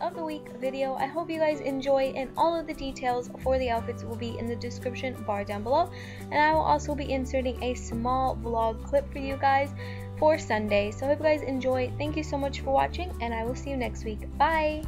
of the week video. I hope you guys enjoy and all of the details for the outfits will be in the description bar down below. And I will also be inserting a small vlog clip for you guys for Sunday. So I hope you guys enjoy. Thank you so much for watching and I will see you next week. Bye!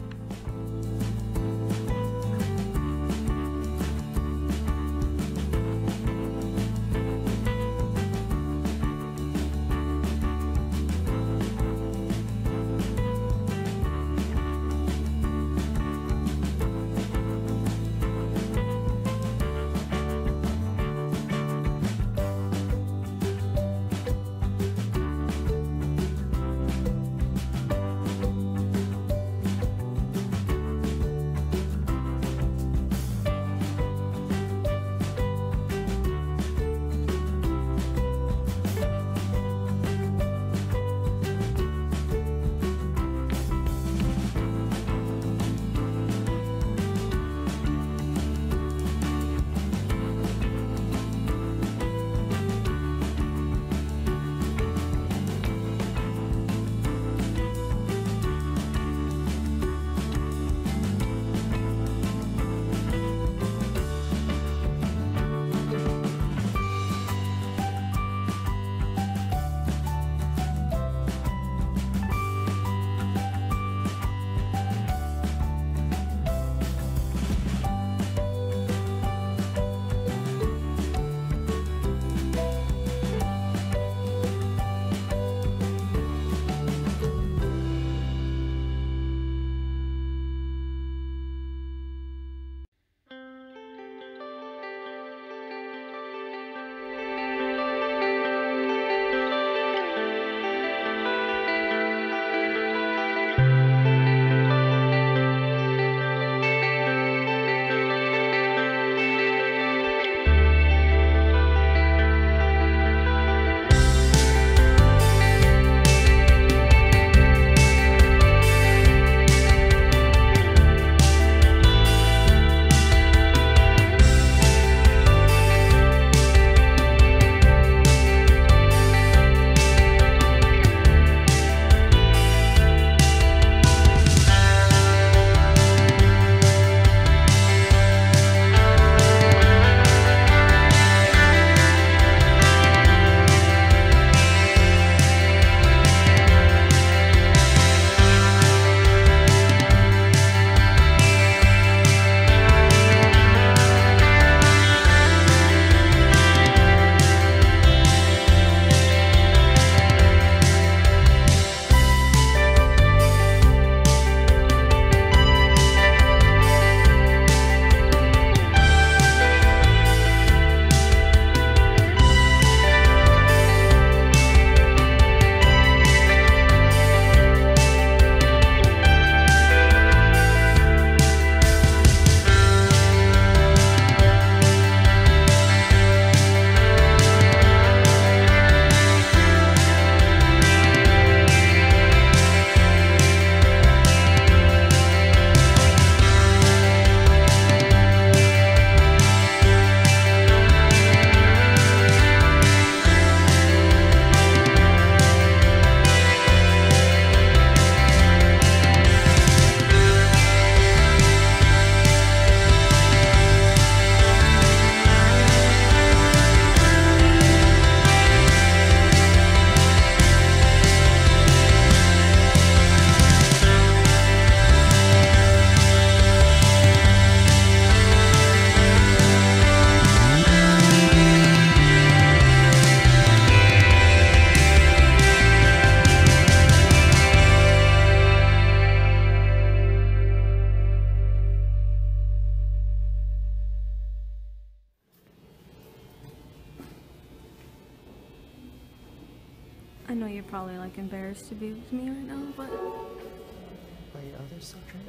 I know you're probably like embarrassed to be with me right now, but Wait, oh, there's still drink.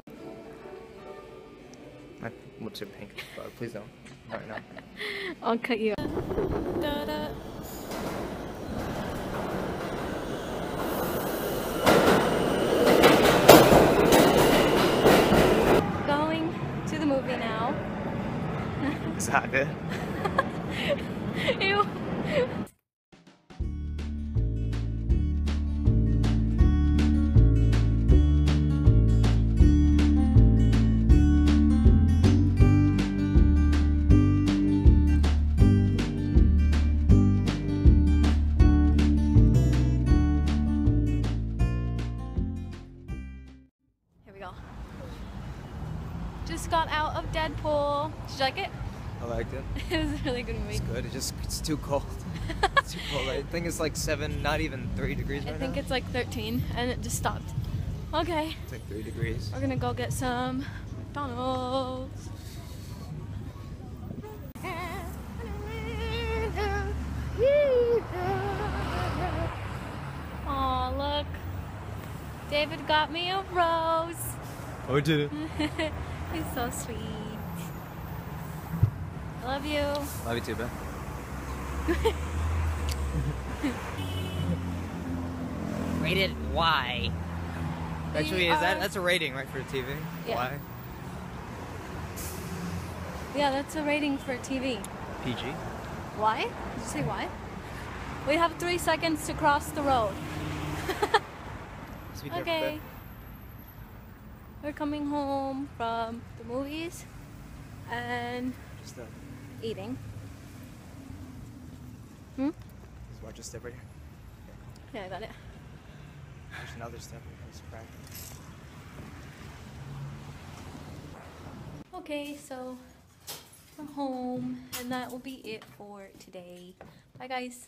My lips are pink. But please don't. Right now. I'll cut you. Going to the movie now. Is that good? Ew. Got out of Deadpool. Did you like it? I liked it. it was a really good movie. It's good. It just it's too cold. it's too cold. I think it's like seven, not even three degrees I think now. it's like 13 and it just stopped. Okay, It's like three degrees. we're gonna go get some McDonald's. Aw, look. David got me a rose. Oh, did it. He's so sweet. I love you. Love you too, Ben. Rated Y. Actually, is that that's a rating, right, for a TV? Yeah. Y. Yeah, that's a rating for TV. PG. Why? Did you say why? We have three seconds to cross the road. So be Okay. We're coming home from the movies and Just, uh, eating. Hmm? just watch a step right here. Yeah, I got it. There's another step. It's. Okay, so we're home and that will be it for today. Bye guys.